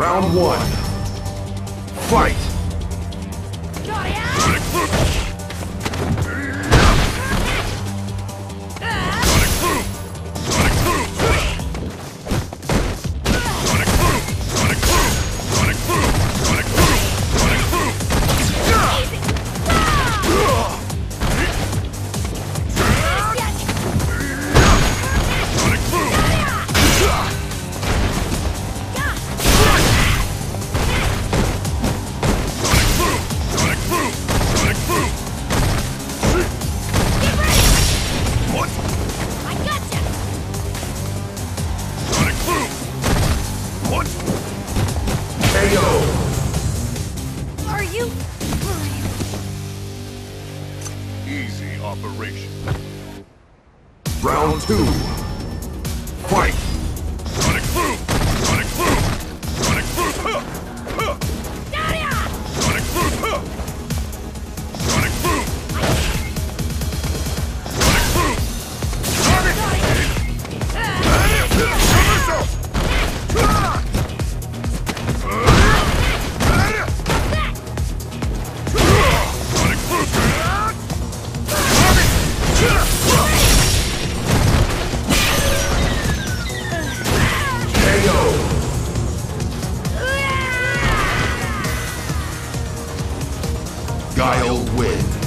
Round one. Fight! Easy operation. Round two. Fight! Beguiled Wind.